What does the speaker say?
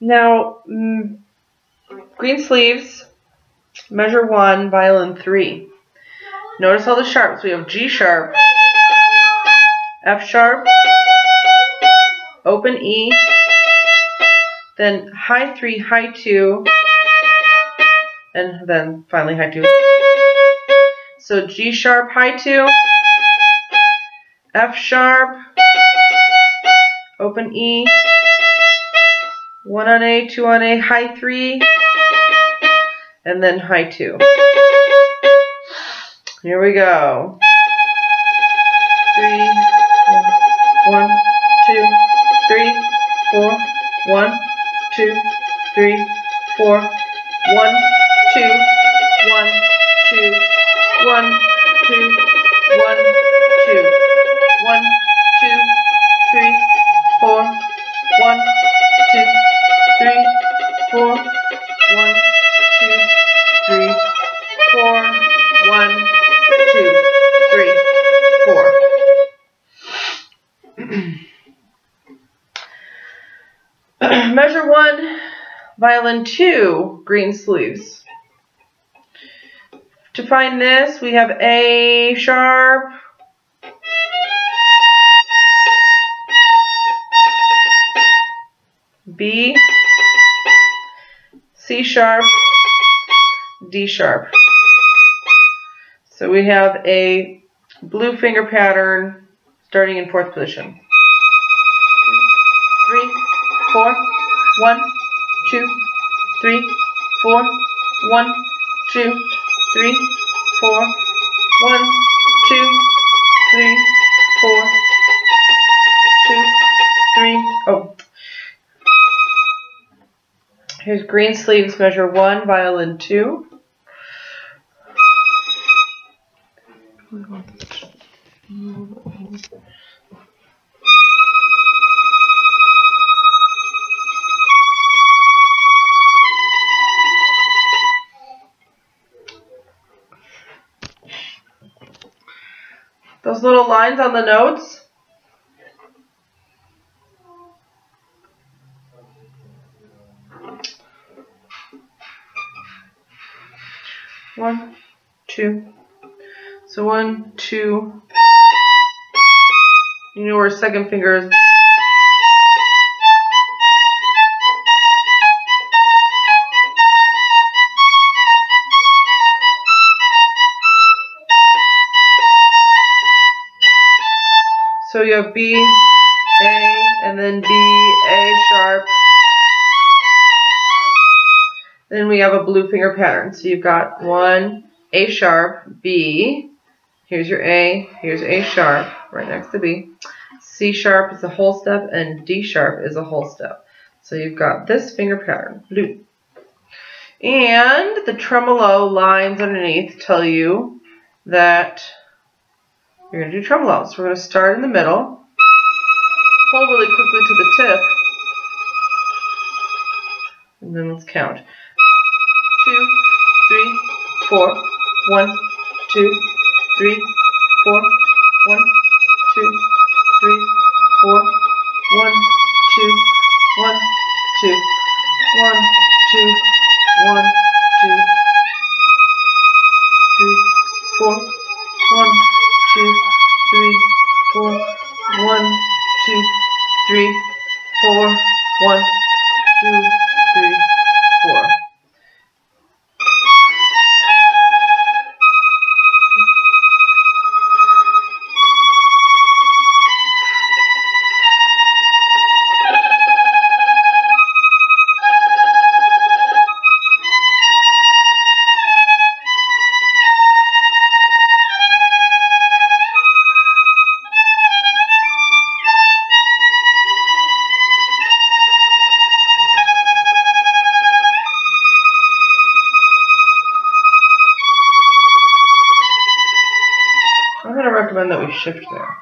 Now, mm, Greensleeves, measure 1, violin 3. Notice all the sharps. We have G sharp, F sharp, open E, then high 3, high 2, and then finally high 2. So G sharp, high 2, F sharp, open E, 1 on A, 2 on A, high 3, and then high 2. Here we go. Three, one, two, three, four, one, two, three, four, one, two, one, two, one, two, Measure one, violin two, Greensleeves. To find this, we have A sharp, B, C sharp, D sharp. So we have a blue finger pattern starting in fourth position. Two, three, four, one, two, three, four, one, two, three, four, one, two, three, four, two, three. Oh. Here's Greensleeves, measure one, violin two. Those little lines on the notes. One, two, so one, two. You know where second finger is. So you have B, A, and then B, A sharp. Then we have a blue finger pattern. So you've got one, A sharp, B, Here's your A, here's A sharp, right next to B. C sharp is a whole step, and D sharp is a whole step. So you've got this finger pattern. And the tremolo lines underneath tell you that you're going to do tremolo. So we're going to start in the middle, pull really quickly to the tip, and then let's count. Two, three, four, one, two, three, four, one, two, three, four, one, two, one, two, one, two, one, two, three, four, one, two, three, four, one, two, three, four, one, recommend that we shift there.